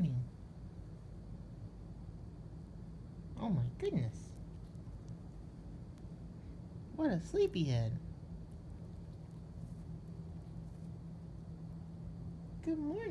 morning. Oh my goodness. What a sleepyhead. Good morning.